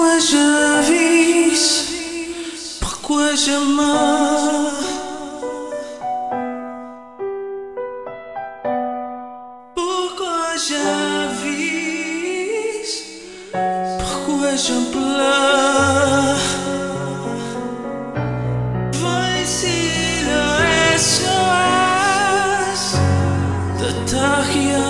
Pourquoi je vis Pourquoi je meurs Pourquoi je vis Pourquoi je pleure Voici le SOS de Tokyo.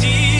deep.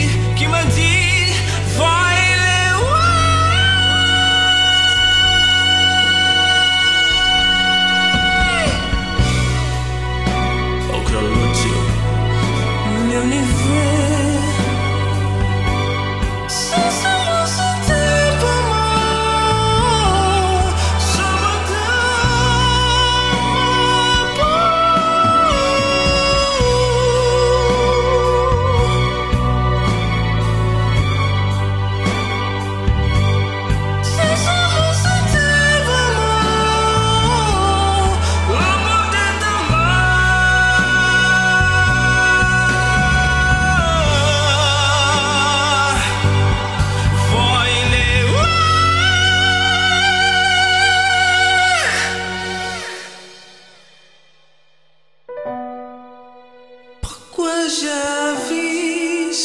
já vis,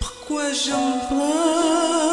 pourquoi j'en é pleure?